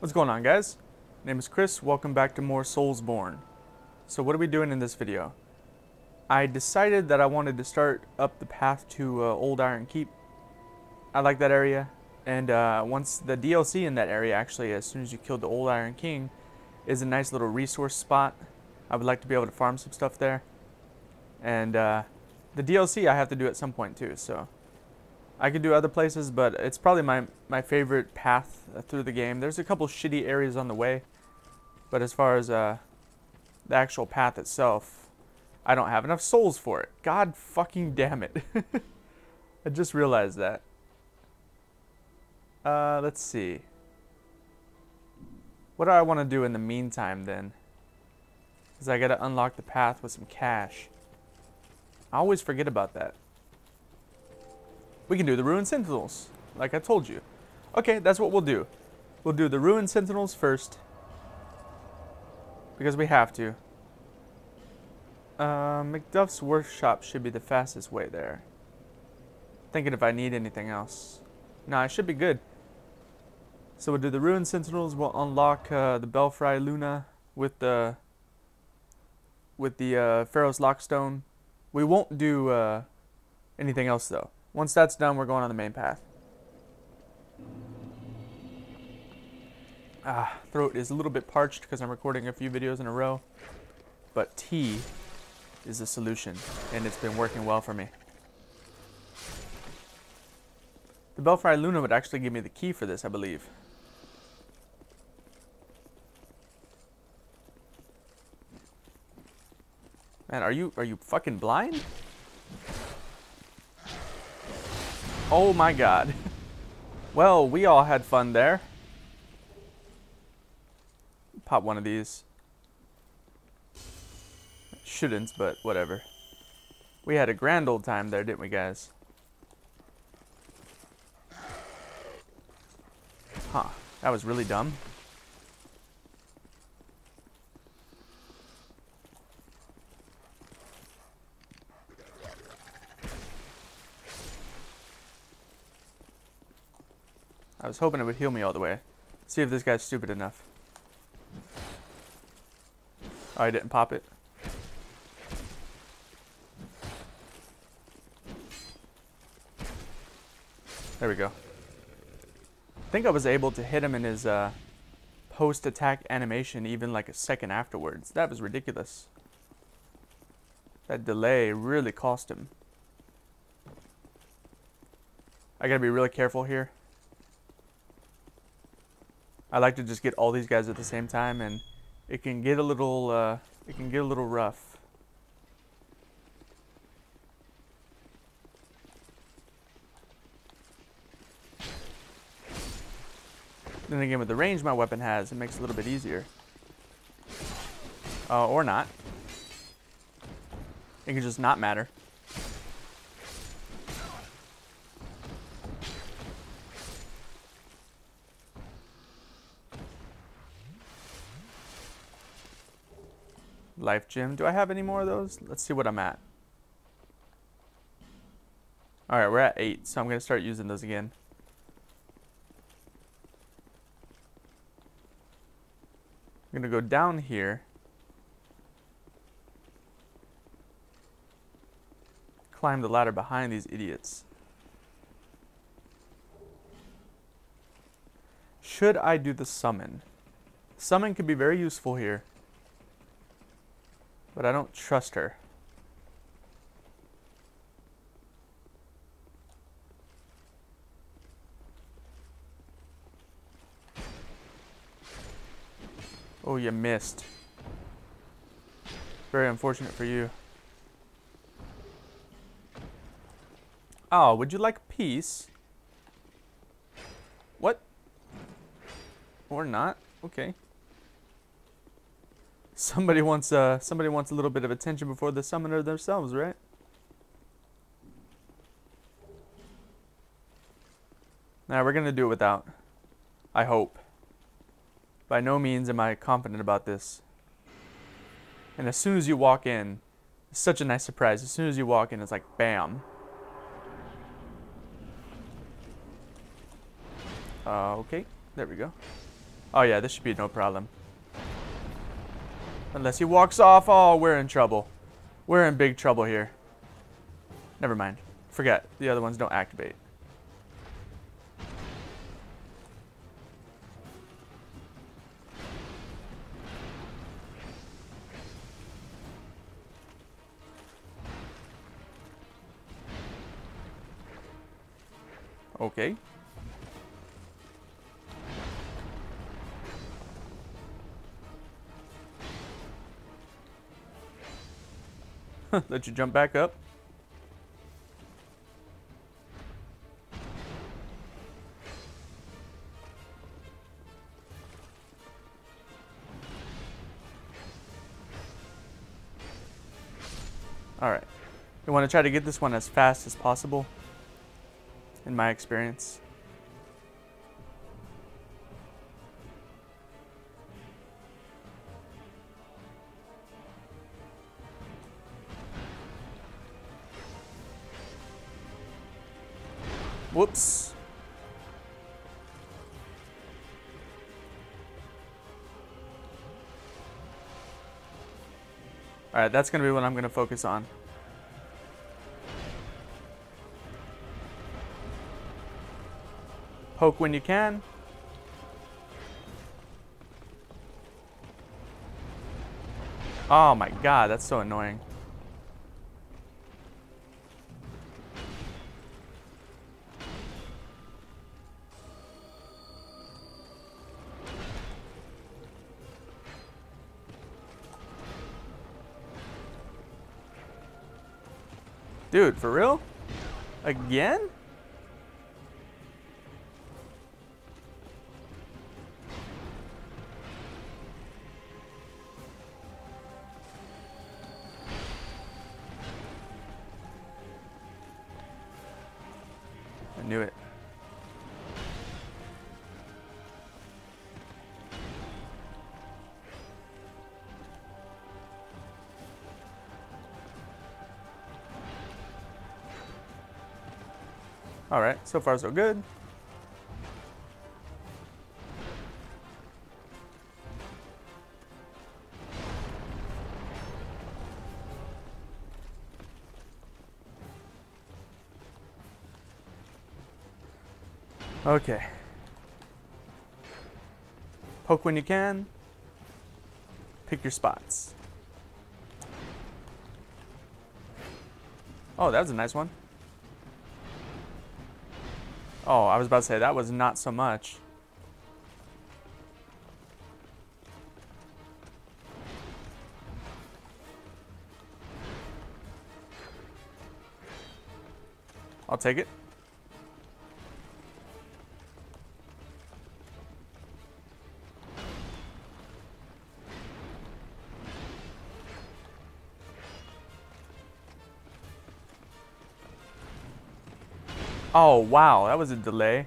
What's going on guys? My name is Chris, welcome back to more Soulsborne. So what are we doing in this video? I decided that I wanted to start up the path to uh, Old Iron Keep. I like that area, and uh, once the DLC in that area actually, as soon as you kill the Old Iron King, is a nice little resource spot. I would like to be able to farm some stuff there. And uh, the DLC I have to do at some point too, so I could do other places, but it's probably my, my favorite path through the game. There's a couple shitty areas on the way, but as far as uh, the actual path itself, I don't have enough souls for it. God fucking damn it. I just realized that. Uh, let's see. What do I want to do in the meantime then? Because I got to unlock the path with some cash. I always forget about that. We can do the Ruined Sentinels, like I told you. Okay, that's what we'll do. We'll do the Ruined Sentinels first. Because we have to. Uh, McDuff's workshop should be the fastest way there. Thinking if I need anything else. No, I should be good. So we'll do the Ruined Sentinels. We'll unlock uh, the Belfry Luna with the with the uh, Pharros' Lockstone. We won't do uh, anything else though. Once that's done, we're going on the main path. Ah, throat is a little bit parched because I'm recording a few videos in a row. But tea is a solution, and it's been working well for me. The Belfry Luna would actually give me the key for this, I believe. Man, are you are you fucking blind? Oh my god. Well, we all had fun there. Pop one of these. Shouldn't, but whatever. We had a grand old time there, didn't we, guys? Huh. That was really dumb. I was hoping it would heal me all the way. See if this guy's stupid enough. Oh, I didn't pop it. There we go. I think I was able to hit him in his uh, post-attack animation even like a second afterwards. That was ridiculous. That delay really cost him. I gotta be really careful here. I like to just get all these guys at the same time, and it can get a little, uh, it can get a little rough. Then again, with the range my weapon has, it makes it a little bit easier. Uh, or not. It can just not matter. Life gem. Do I have any more of those? Let's see what I'm at. Alright, we're at 8, so I'm going to start using those again. I'm going to go down here. Climb the ladder behind these idiots. Should I do the summon? Summon could be very useful here. But I don't trust her. Oh, you missed. Very unfortunate for you. Oh, would you like peace? What? Or not? Okay. Somebody wants uh somebody wants a little bit of attention before the summoner themselves, right? Now we're gonna do it without. I hope. By no means am I confident about this. And as soon as you walk in, it's such a nice surprise. As soon as you walk in, it's like bam. Uh, okay, there we go. Oh yeah, this should be no problem. Unless he walks off, oh, we're in trouble. We're in big trouble here. Never mind. Forget. The other ones don't activate. Okay. Let you jump back up. Alright. We want to try to get this one as fast as possible, in my experience. Alright, that's going to be what I'm going to focus on. Poke when you can. Oh my god, that's so annoying. Dude, for real? Again? So far so good. Okay. Poke when you can. Pick your spots. Oh, that was a nice one. Oh, I was about to say, that was not so much. I'll take it. Oh, wow. That was a delay.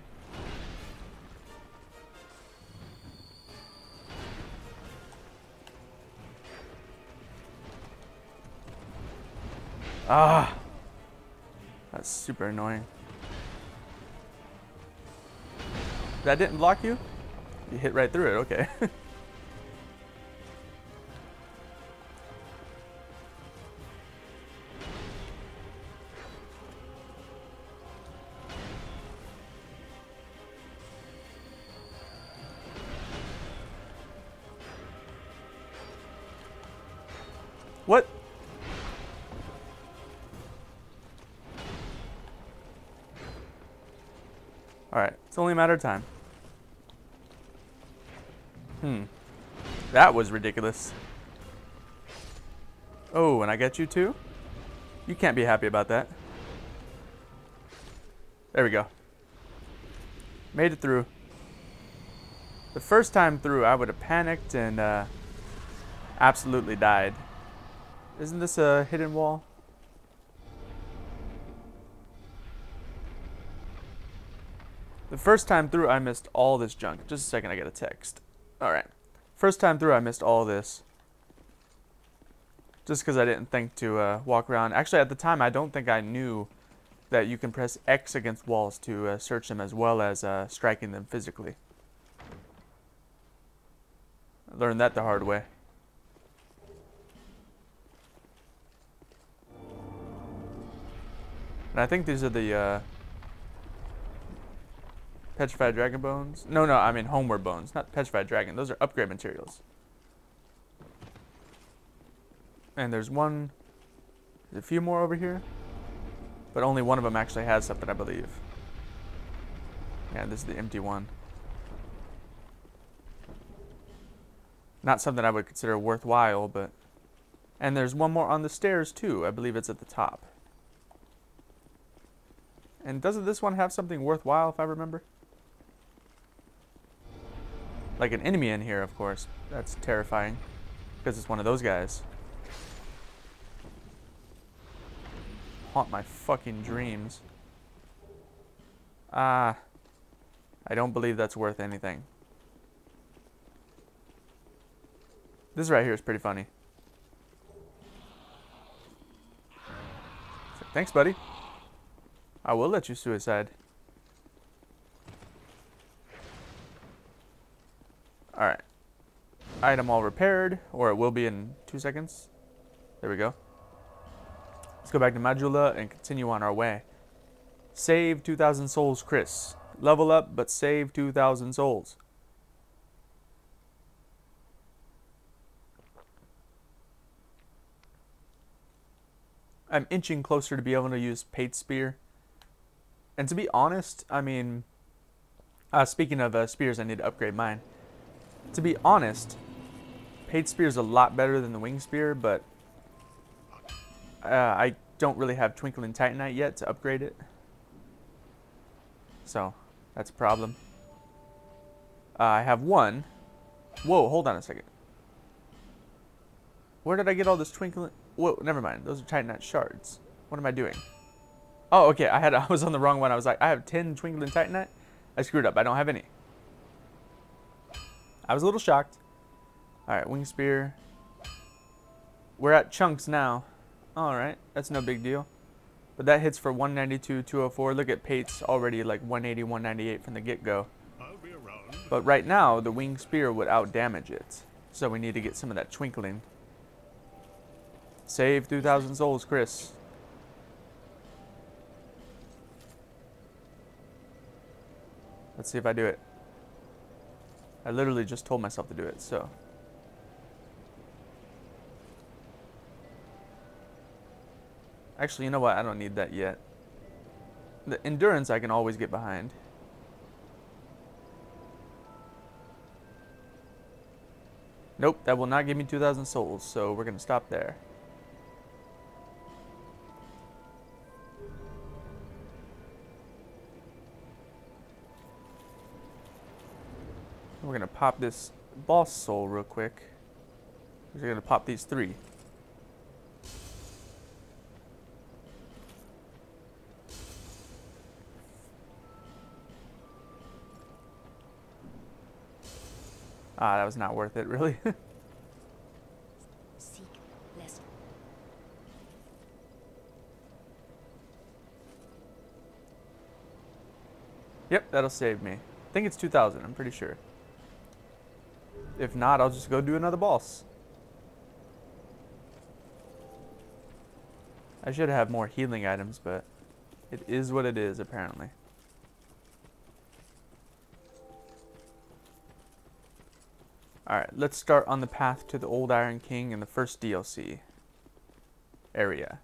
Ah. That's super annoying. That didn't block you? You hit right through it, okay. What? Alright, it's only a matter of time. Hmm. That was ridiculous. Oh, and I get you too? You can't be happy about that. There we go. Made it through. The first time through, I would have panicked and uh, absolutely died. Isn't this a hidden wall? The first time through, I missed all this junk. Just a second, I get a text. Alright. First time through, I missed all this. Just because I didn't think to uh, walk around. Actually, at the time, I don't think I knew that you can press X against walls to uh, search them as well as uh, striking them physically. Learned that the hard way. And I think these are the uh, petrified dragon bones. No, no, I mean homeward bones, not petrified dragon. Those are upgrade materials. And there's one, there's a few more over here, but only one of them actually has something, I believe. Yeah, this is the empty one. Not something I would consider worthwhile, but... And there's one more on the stairs, too. I believe it's at the top. And doesn't this one have something worthwhile, if I remember? Like an enemy in here, of course. That's terrifying. Because it's one of those guys. Haunt my fucking dreams. Ah. I don't believe that's worth anything. This right here is pretty funny. Thanks, buddy. I will let you suicide. Alright. Item all repaired, or it will be in two seconds. There we go. Let's go back to Majula and continue on our way. Save 2,000 souls, Chris. Level up, but save 2,000 souls. I'm inching closer to be able to use Pate Spear. And to be honest, I mean, uh, speaking of uh, spears, I need to upgrade mine. To be honest, Pate Spear is a lot better than the Wing Spear, but uh, I don't really have Twinkling Titanite yet to upgrade it. So, that's a problem. Uh, I have one. Whoa, hold on a second. Where did I get all this Twinkling... Whoa, never mind. Those are Titanite shards. What am I doing? Oh, okay. I had I was on the wrong one. I was like, I have 10 Twinkling Titanite. I screwed up. I don't have any. I was a little shocked. Alright, Wing Spear. We're at chunks now. Alright, that's no big deal. But that hits for 192, 204. Look at Pate's already like 180, 198 from the get-go. But right now, the Wing Spear would out-damage it. So we need to get some of that twinkling. Save 2,000 souls, Chris. Let's see if I do it. I literally just told myself to do it, so. Actually, you know what? I don't need that yet. The endurance I can always get behind. Nope, that will not give me 2,000 souls, so we're going to stop there. Pop this boss soul real quick. We're going to pop these three. Ah, that was not worth it, really. yep, that'll save me. I think it's 2,000, I'm pretty sure. If not, I'll just go do another boss. I should have more healing items, but it is what it is, apparently. Alright, let's start on the path to the Old Iron King in the first DLC area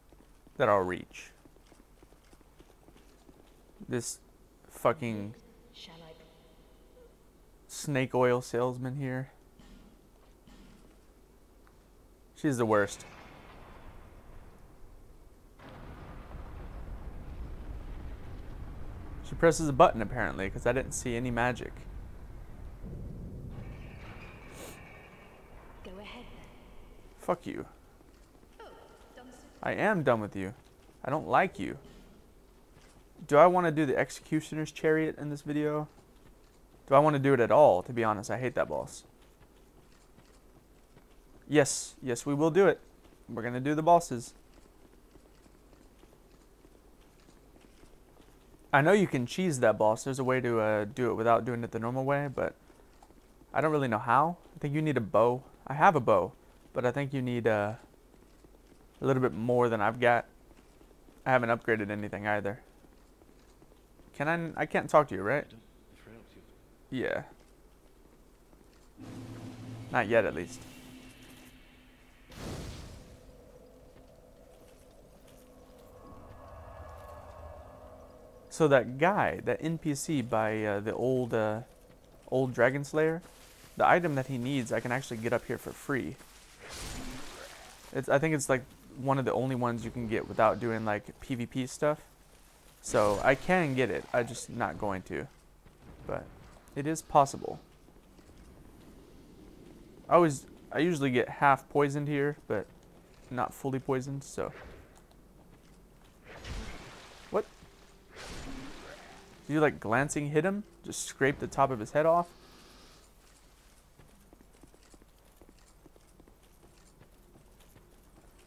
that I'll reach. This fucking snake oil salesman here. She's the worst. She presses a button apparently because I didn't see any magic. Go ahead. Fuck you. Oh, I am done with you. I don't like you. Do I want to do the Executioner's Chariot in this video? Do I want to do it at all, to be honest? I hate that boss. Yes, yes, we will do it. We're going to do the bosses. I know you can cheese that boss. There's a way to uh, do it without doing it the normal way, but I don't really know how. I think you need a bow. I have a bow, but I think you need uh, a little bit more than I've got. I haven't upgraded anything either. Can I? I can't talk to you, right? Yeah. Not yet, at least. So that guy, that NPC by uh, the old, uh, old Dragon Slayer, the item that he needs, I can actually get up here for free. It's, I think it's like one of the only ones you can get without doing like PvP stuff. So I can get it, I'm just not going to. But it is possible. I always, I usually get half poisoned here, but not fully poisoned, so. What? Did you like glancing hit him? Just scrape the top of his head off?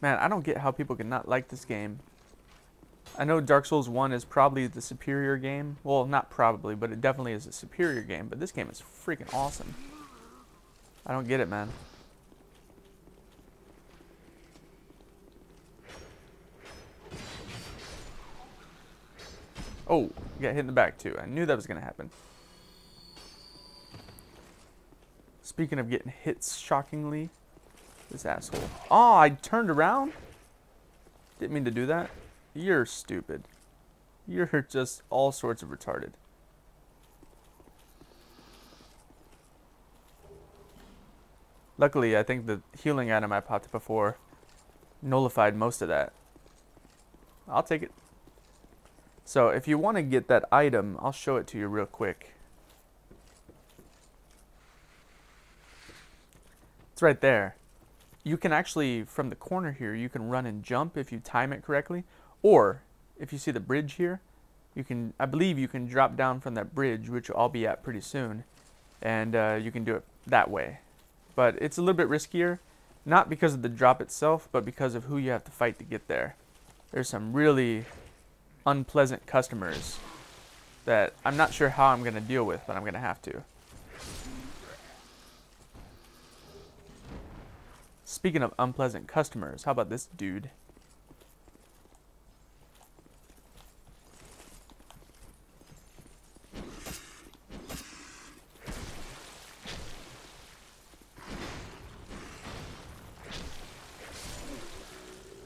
Man, I don't get how people can not like this game. I know Dark Souls 1 is probably the superior game. Well, not probably, but it definitely is a superior game. But this game is freaking awesome. I don't get it, man. Oh, got hit in the back too. I knew that was going to happen. Speaking of getting hits shockingly, this asshole. Oh, I turned around? Didn't mean to do that. You're stupid. You're just all sorts of retarded. Luckily, I think the healing item I popped before nullified most of that. I'll take it. So if you want to get that item, I'll show it to you real quick. It's right there you can actually, from the corner here, you can run and jump if you time it correctly. Or, if you see the bridge here, you can, I believe you can drop down from that bridge, which I'll be at pretty soon. And uh, you can do it that way. But it's a little bit riskier, not because of the drop itself, but because of who you have to fight to get there. There's some really unpleasant customers that I'm not sure how I'm going to deal with, but I'm going to have to. Speaking of unpleasant customers, how about this dude?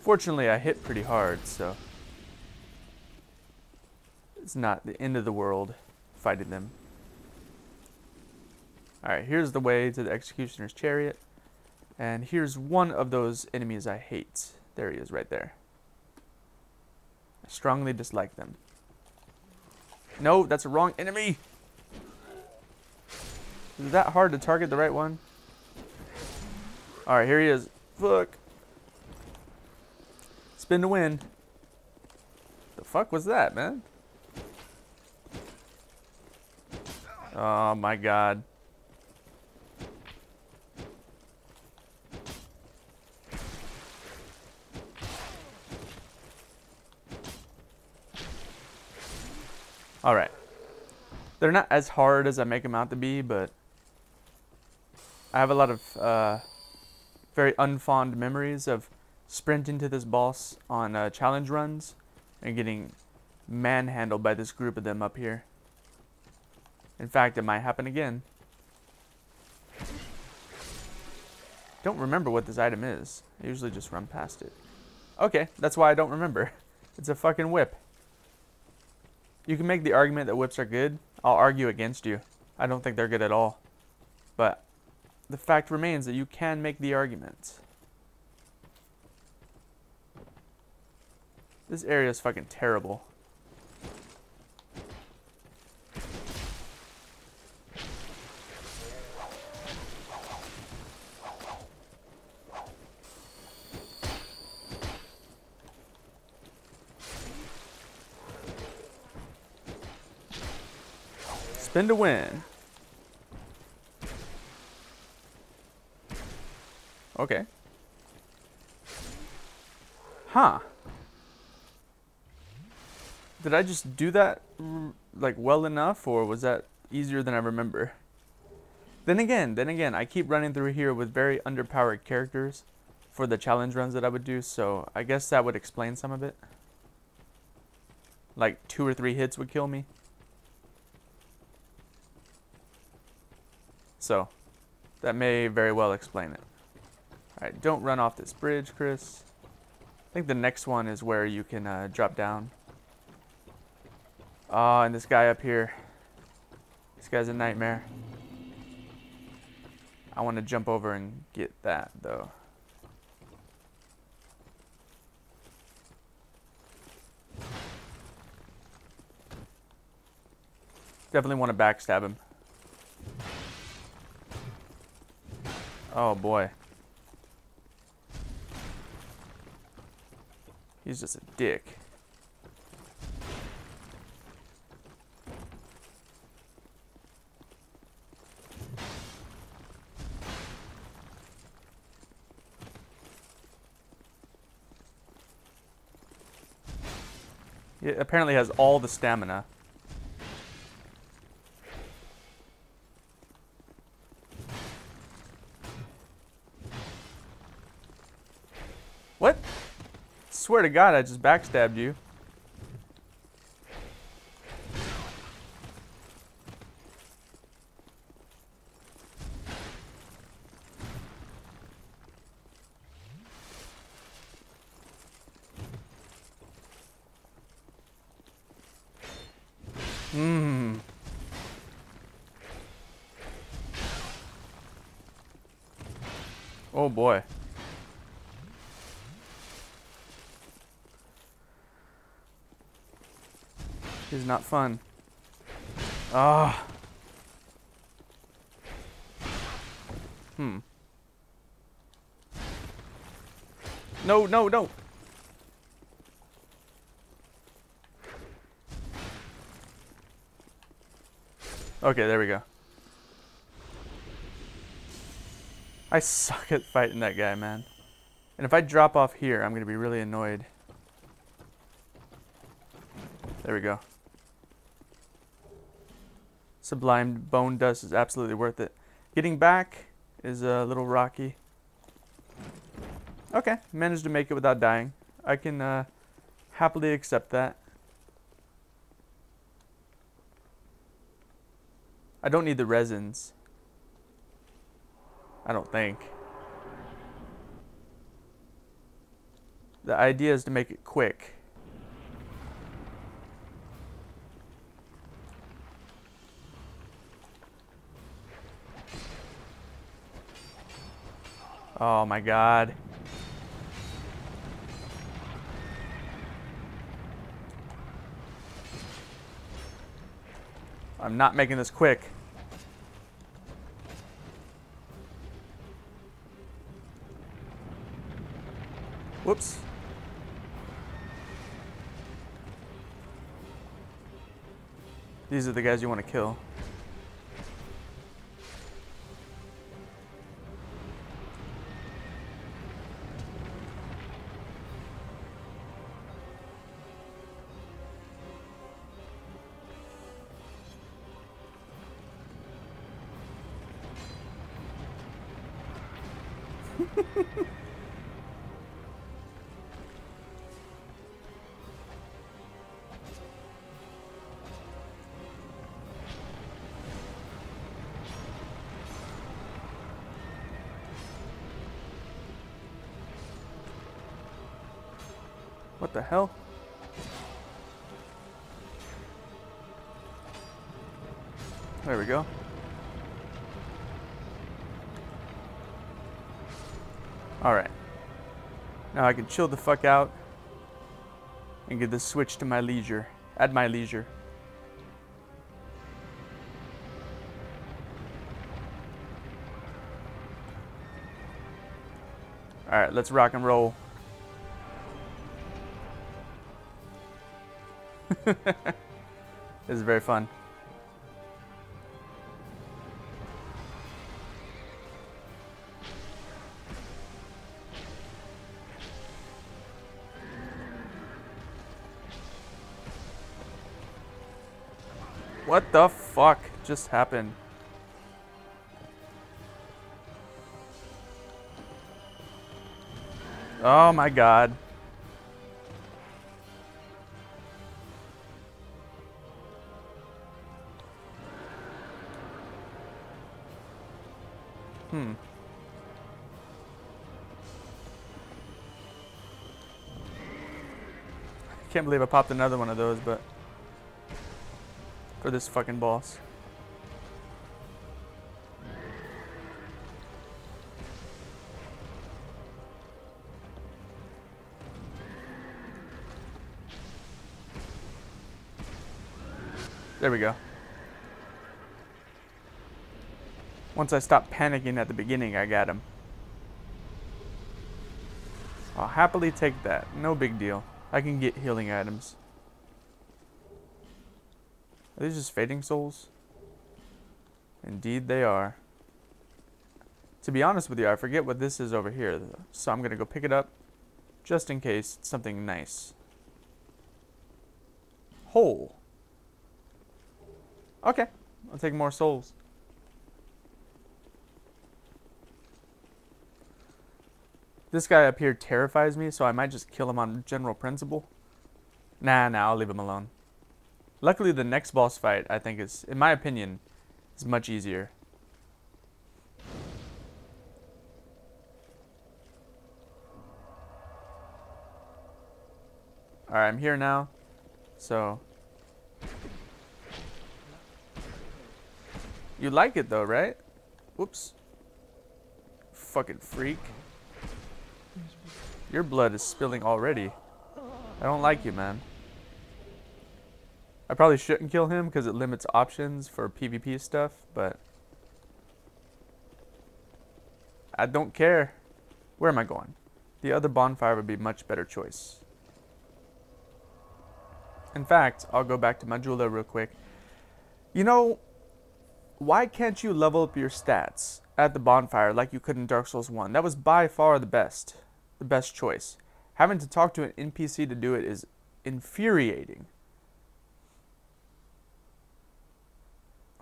Fortunately, I hit pretty hard, so it's not the end of the world fighting them. Alright, here's the way to the Executioner's Chariot. And here's one of those enemies I hate. There he is right there. I strongly dislike them. No, that's a wrong enemy! Is that hard to target the right one? Alright, here he is. Fuck. Spin to win. The fuck was that, man? Oh my god. Alright. They're not as hard as I make them out to be, but I have a lot of uh, very unfond memories of sprinting to this boss on uh, challenge runs and getting manhandled by this group of them up here. In fact, it might happen again. Don't remember what this item is. I usually just run past it. Okay, that's why I don't remember. It's a fucking whip. You can make the argument that whips are good. I'll argue against you. I don't think they're good at all. But the fact remains that you can make the argument. This area is fucking terrible. Spin to win. Okay. Huh. Did I just do that like well enough or was that easier than I remember? Then again, then again, I keep running through here with very underpowered characters for the challenge runs that I would do, so I guess that would explain some of it. Like two or three hits would kill me. So, that may very well explain it. Alright, don't run off this bridge, Chris. I think the next one is where you can uh, drop down. Oh, and this guy up here. This guy's a nightmare. I want to jump over and get that, though. Definitely want to backstab him. Oh boy. He's just a dick. It apparently has all the stamina. What? Swear to God, I just backstabbed you. Hmm. Oh boy. Is not fun. Ah. Hmm. No, no, no. Okay, there we go. I suck at fighting that guy, man. And if I drop off here, I'm going to be really annoyed. There we go. Sublime bone dust is absolutely worth it. Getting back is a little rocky. Okay, managed to make it without dying. I can uh, happily accept that. I don't need the resins. I don't think. The idea is to make it quick. Oh my god. I'm not making this quick. Whoops. These are the guys you want to kill. Alright. Now I can chill the fuck out and get this switch to my leisure. At my leisure. Alright, let's rock and roll. this is very fun. What the fuck just happened? Oh my god. Hmm. I can't believe I popped another one of those, but for this fucking boss. There we go. Once I stopped panicking at the beginning, I got him. I'll happily take that. No big deal. I can get healing items. Are these just fading souls? Indeed they are. To be honest with you, I forget what this is over here. So I'm going to go pick it up just in case it's something nice. Hole. Okay. I'll take more souls. This guy up here terrifies me, so I might just kill him on general principle. Nah, nah, I'll leave him alone. Luckily, the next boss fight, I think, is, in my opinion, is much easier. Alright, I'm here now. So. You like it though, right? Whoops. Fucking freak. Your blood is spilling already. I don't like you, man. I probably shouldn't kill him because it limits options for PvP stuff, but... I don't care. Where am I going? The other bonfire would be much better choice. In fact, I'll go back to Majula real quick. You know, why can't you level up your stats at the bonfire like you could in Dark Souls 1? That was by far the best the best choice. Having to talk to an NPC to do it is infuriating.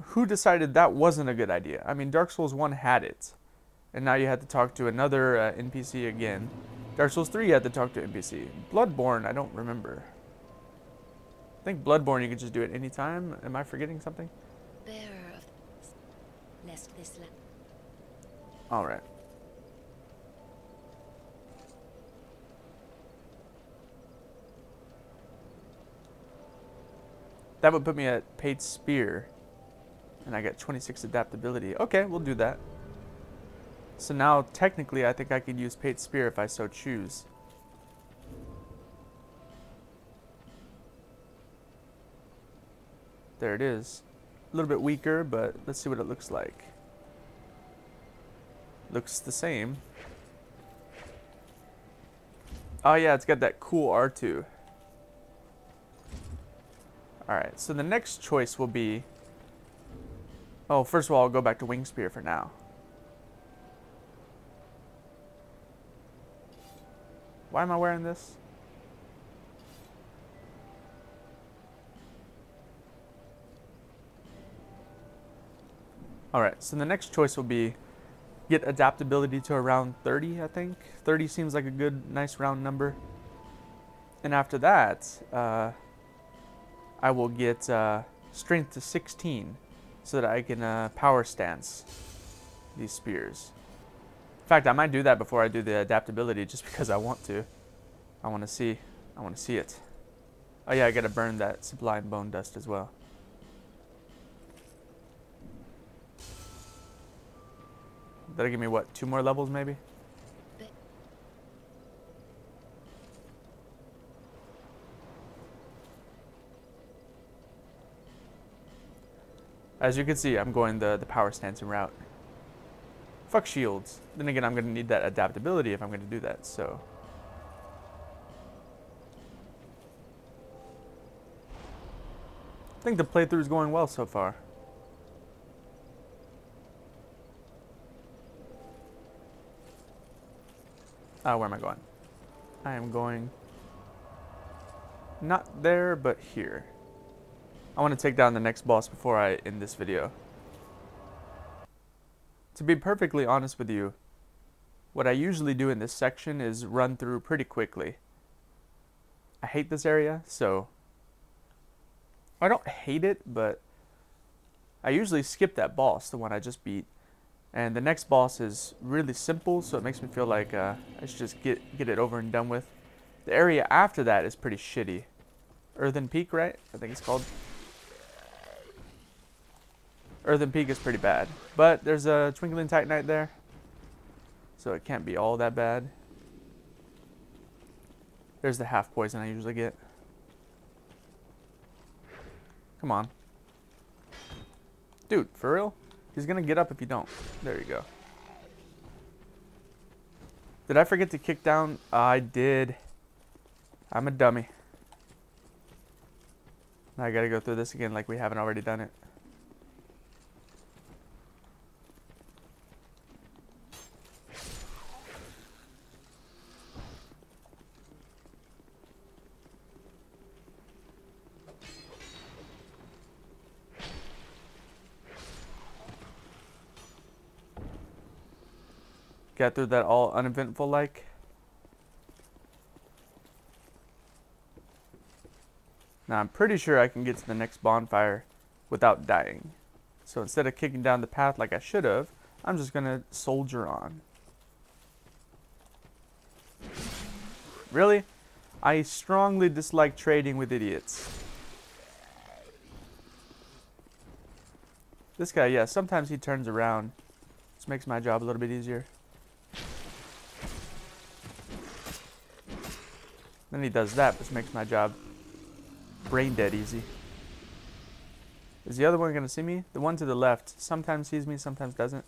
Who decided that wasn't a good idea? I mean, Dark Souls 1 had it. And now you had to talk to another uh, NPC again. Dark Souls 3 you had to talk to NPC. Bloodborne, I don't remember. I think Bloodborne you can just do it anytime. Am I forgetting something? Bearer of lest this Alright. That would put me at Pate spear. And I get 26 adaptability. Okay, we'll do that. So now, technically, I think I could use Pate spear if I so choose. There it is. A little bit weaker, but let's see what it looks like. Looks the same. Oh yeah, it's got that cool R2. Alright, so the next choice will be... Oh, first of all, I'll go back to Wing Spear for now. Why am I wearing this? Alright, so the next choice will be get adaptability to around 30, I think. 30 seems like a good, nice round number. And after that, uh, I will get uh, strength to 16 so that I can uh, power stance these spears. In fact, I might do that before I do the adaptability just because I want to. I want to see. I want to see it. Oh yeah, I gotta burn that sublime bone dust as well. That'll give me what, two more levels maybe? As you can see, I'm going the, the power stancing route. Fuck shields. Then again, I'm going to need that adaptability if I'm going to do that, so... I think the playthrough is going well so far. Ah, where am I going? I am going... Not there, but here. I want to take down the next boss before I end this video. To be perfectly honest with you, what I usually do in this section is run through pretty quickly. I hate this area, so I don't hate it, but I usually skip that boss, the one I just beat. And the next boss is really simple, so it makes me feel like uh, I should just get, get it over and done with. The area after that is pretty shitty. Earthen Peak, right? I think it's called. Earthen Peak is pretty bad. But there's a Twinkling Titanite there so it can't be all that bad. There's the half poison I usually get. Come on. Dude, for real? He's gonna get up if you don't. There you go. Did I forget to kick down? I did. I'm a dummy. Now I gotta go through this again like we haven't already done it. Get through that all uneventful like. Now I'm pretty sure I can get to the next bonfire without dying. So instead of kicking down the path like I should have, I'm just going to soldier on. Really? I strongly dislike trading with idiots. This guy, yeah, sometimes he turns around. This makes my job a little bit easier. Then he does that, which makes my job brain dead easy. Is the other one going to see me? The one to the left sometimes sees me, sometimes doesn't.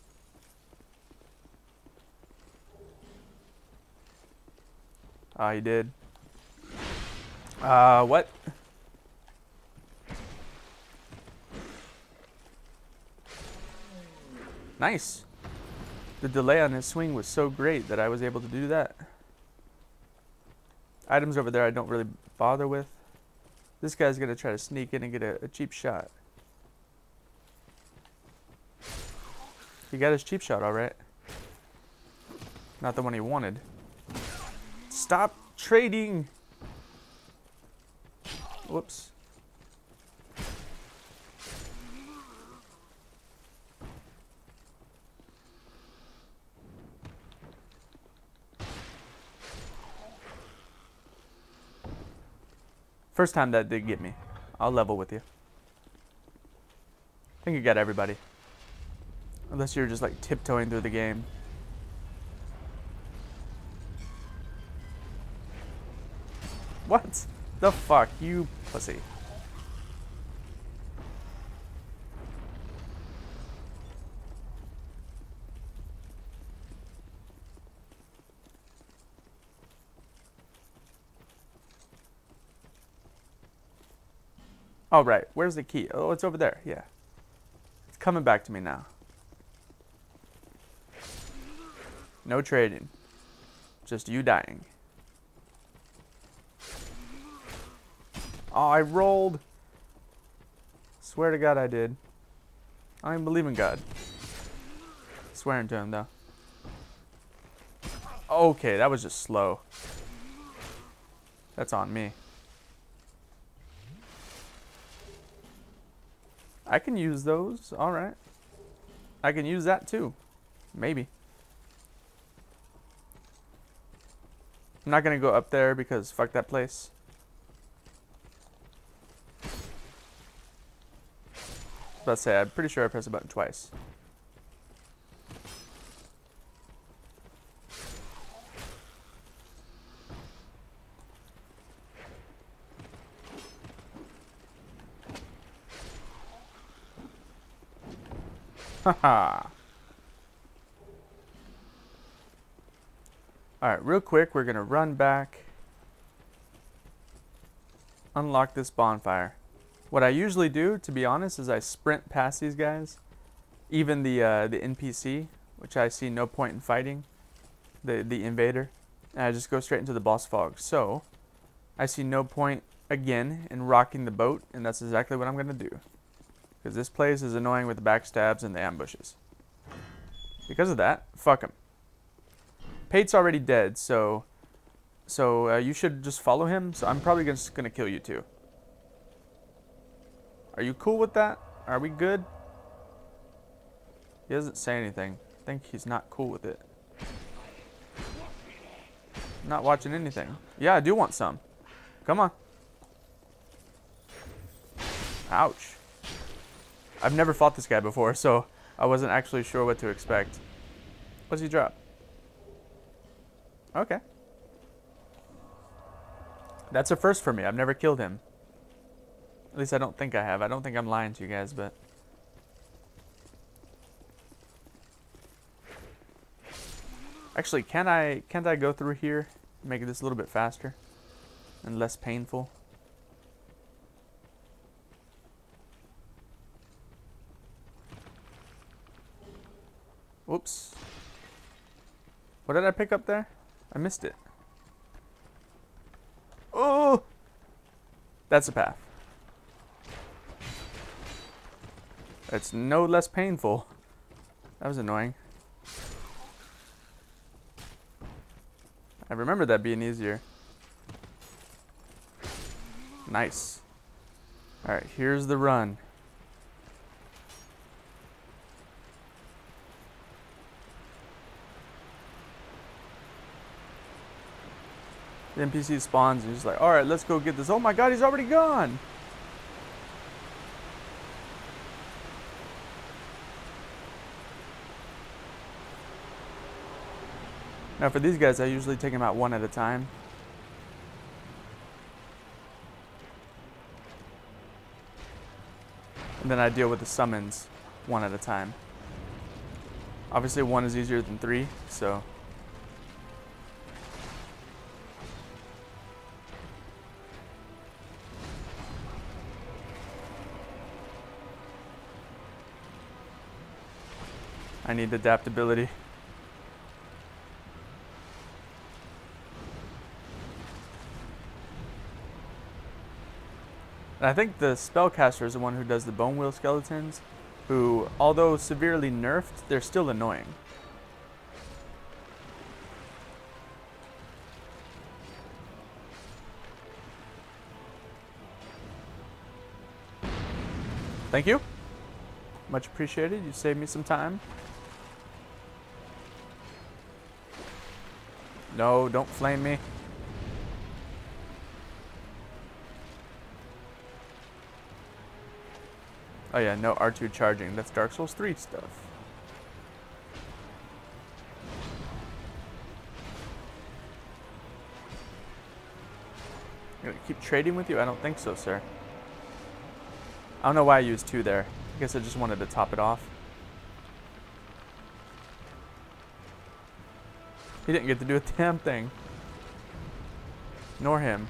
Ah, uh, he did. Uh, what? Nice. The delay on his swing was so great that I was able to do that. Items over there I don't really bother with. This guy's going to try to sneak in and get a, a cheap shot. He got his cheap shot alright. Not the one he wanted. Stop trading! Whoops. First time that did get me. I'll level with you. I think you got everybody. Unless you're just like tiptoeing through the game. What? The fuck? You pussy. Oh, right. Where's the key? Oh, it's over there. Yeah. It's coming back to me now. No trading. Just you dying. Oh, I rolled. Swear to God I did. I don't believe in God. Swearing to him, though. Okay, that was just slow. That's on me. I can use those. All right. I can use that too. Maybe. I'm not going to go up there because fuck that place. Let's say, I'm pretty sure I pressed the button twice. Alright, real quick, we're going to run back. Unlock this bonfire. What I usually do, to be honest, is I sprint past these guys. Even the uh, the NPC, which I see no point in fighting. The, the invader. And I just go straight into the boss fog. So, I see no point, again, in rocking the boat. And that's exactly what I'm going to do. Because this place is annoying with the backstabs and the ambushes. Because of that, fuck him. Pate's already dead, so so uh, you should just follow him. So I'm probably just gonna kill you too. Are you cool with that? Are we good? He doesn't say anything. I think he's not cool with it. Not watching anything. Yeah, I do want some. Come on. Ouch. I've never fought this guy before, so I wasn't actually sure what to expect. What's he drop? Okay. That's a first for me. I've never killed him. At least I don't think I have. I don't think I'm lying to you guys, but... Actually, can I can't I go through here? Make this a little bit faster and less painful. Whoops. What did I pick up there? I missed it. Oh! That's a path. It's no less painful. That was annoying. I remember that being easier. Nice. Alright, here's the run. The NPC spawns and he's like, alright, let's go get this. Oh my god, he's already gone! Now for these guys, I usually take them out one at a time. And then I deal with the summons one at a time. Obviously one is easier than three, so... I need adaptability. And I think the spellcaster is the one who does the bone wheel skeletons, who, although severely nerfed, they're still annoying. Thank you. Much appreciated. You saved me some time. No, don't flame me. Oh yeah, no R2 charging. That's Dark Souls 3 stuff. keep trading with you? I don't think so, sir. I don't know why I used two there. I guess I just wanted to top it off. He didn't get to do a damn thing. Nor him.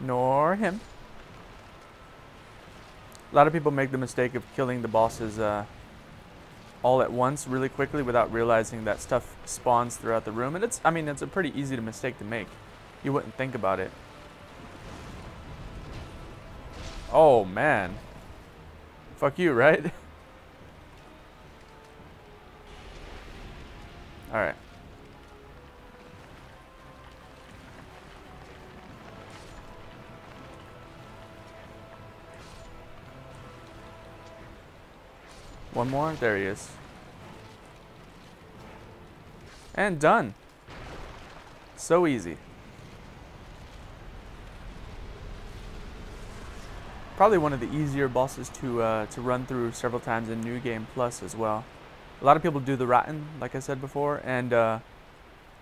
Nor him. A lot of people make the mistake of killing the bosses uh, all at once really quickly without realizing that stuff spawns throughout the room. And it's, I mean, it's a pretty easy mistake to make. You wouldn't think about it. Oh, man. Fuck you, right? more. There he is. And done. So easy. Probably one of the easier bosses to uh, to run through several times in New Game Plus as well. A lot of people do the Rotten, like I said before, and uh,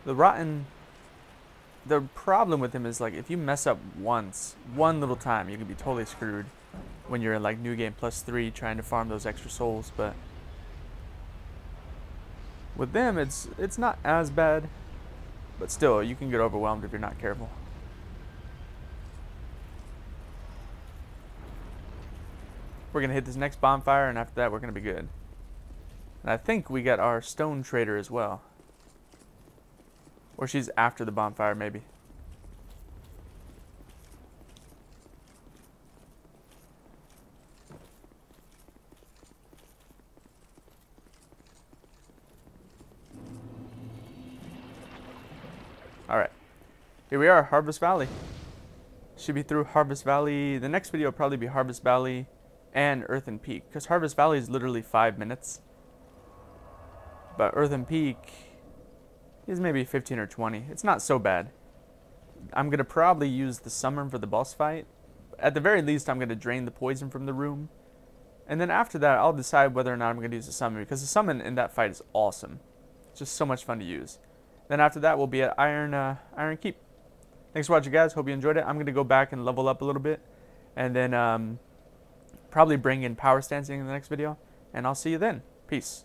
the Rotten, the problem with him is like if you mess up once, one little time, you can be totally screwed when you're in like new game plus three trying to farm those extra souls but with them it's it's not as bad but still you can get overwhelmed if you're not careful. We're gonna hit this next bonfire and after that we're gonna be good. And I think we got our stone trader as well. Or she's after the bonfire maybe here we are, Harvest Valley. Should be through Harvest Valley. The next video will probably be Harvest Valley and Earthen Peak. Because Harvest Valley is literally five minutes. But Earthen Peak is maybe 15 or 20. It's not so bad. I'm going to probably use the summon for the boss fight. At the very least, I'm going to drain the poison from the room. And then after that, I'll decide whether or not I'm going to use the summon. Because the summon in that fight is awesome. It's just so much fun to use. Then after that, we'll be at Iron, uh, Iron Keep. Thanks for watching, guys. Hope you enjoyed it. I'm going to go back and level up a little bit. And then um, probably bring in power stancing in the next video. And I'll see you then. Peace.